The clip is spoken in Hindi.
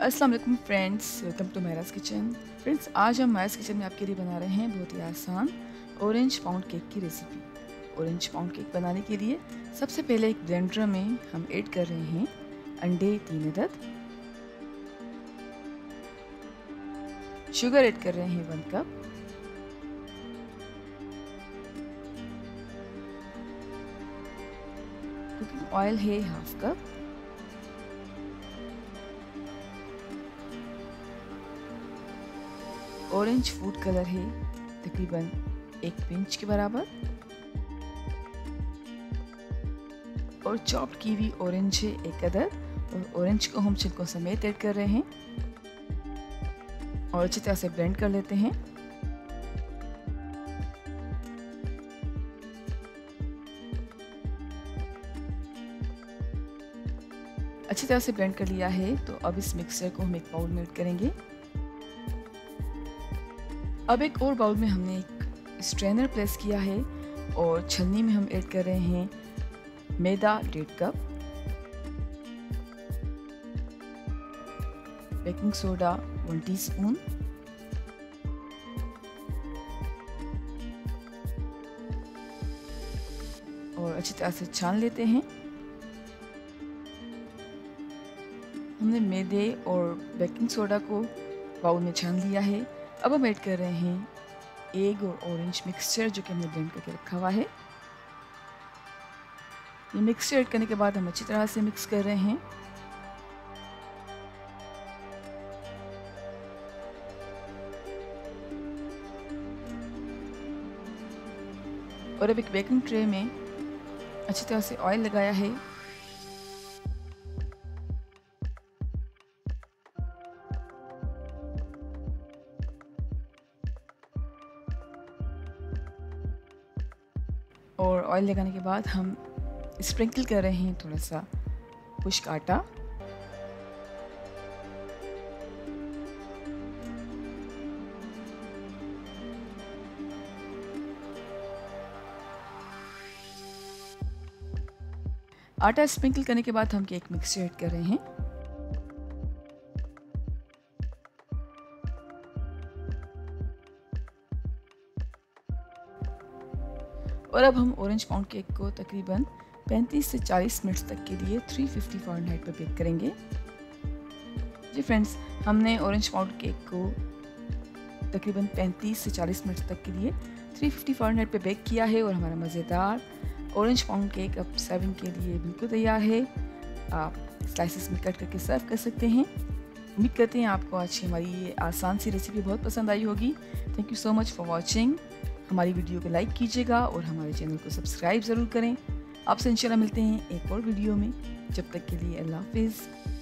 अस्सलाम वालेकुम friends welcome to Meraj kitchen friends, आज हम मैराज किचन में आपके लिए बना रहे हैं बहुत ही आसान ऑरेंज पाउंड केक की रेसिपी ऑरेंज पाउंड केक बनाने के लिए सबसे पहले एक ब्लेंडर में हम ऐड कर रहे हैं अंडे, तीन अदद. शुगर ऐड कर रहे हैं वन कप कुकिंग ऑयल है half cup orange food colour है, तकरीबन एक पिंच के बराबर। और चॉप्ड कीवी ऑरेंज है एक अदर, और ऑरेंज को हम छिलकों समेत ऐड कर रहे हैं। और अच्छी तरह से ब्लेंड कर लेते हैं। अच्छी तरह से ब्लेंड कर लिया है तो अब इस मिक्सर को हम एक बाउल में ऐड करेंगे। अब एक और बाउल में हमने एक स्ट्रेनर प्लेस किया है और छलनी में हम ऐड कर रहे हैं मैदा डेढ़ cup baking soda one teaspoon और अच्छी तरह से छान लेते हैं। हमने मैदे और बेकिंग सोडा को बाउल में छान लिया है। अब हम ऐड कर रहे हैं एग और ऑरेंज मिक्सचर जो कि हमने ब्लेंड करके रखा हुआ है। ये मिक्सचर ऐड करने के बाद हम अच्छी तरह से मिक्स कर रहे हैं। और अब एक बेकिंग ट्रे में अच्छी तरह से ऑयल लगाया है। और ऑयल लगाने के बाद हम स्प्रिंकल कर रहे हैं थोड़ा सा खुश्क आटा। आटा स्प्रिंकल करने के बाद हम केक मिक्सचर ऐड कर रहे हैं। और अब हम ऑरेंज पाउंड केक को तकरीबन 35 से 40 मिनट्स तक के लिए 350 फिफ्टी फारेनहाइट पर बेक करेंगे। जी फ्रेंड्स हमने ऑरेंज पाउंड केक को तकरीबन 35 से 40 मिनट्स तक के लिए 350 फिफ्टी फॉर फारेनहाइट पर बेक किया है और हमारा मज़ेदार ऑरेंज पाउंड केक अब सर्विंग के लिए बिल्कुल तैयार है। आप स्लाइसिस में कट करके सर्व कर सकते हैं। उम्मीद करते हैं आपको आज की हमारी ये आसान सी रेसिपी बहुत पसंद आई होगी। Thank you so much for watching हमारी वीडियो को लाइक कीजिएगा और हमारे चैनल को सब्सक्राइब ज़रूर करें। आपसे इंशाल्लाह मिलते हैं एक और वीडियो में। जब तक के लिए अल्लाह हाफिज़।